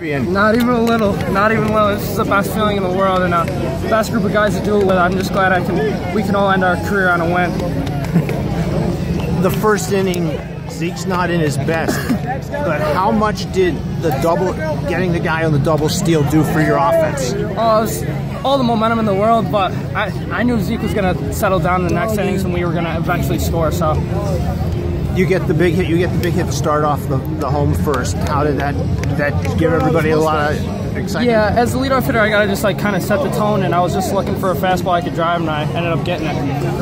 Not even a little, not even a little. This is the best feeling in the world, and uh, best group of guys to do it with. I'm just glad I can. We can all end our career on a win. The first inning, Zeke's not in his best, but how much did the double, getting the guy on the double steal, do for your offense? Oh, it was all the momentum in the world, but I, I knew Zeke was going to settle down in the next innings, and we were going to eventually score. So You get the big hit. You get the big hit to start off the, the home first. How did that that give everybody a lot of excitement? yeah, as the leadoff hitter, I got to just like kind of set the tone, and I was just looking for a fastball I could drive, and I ended up getting it.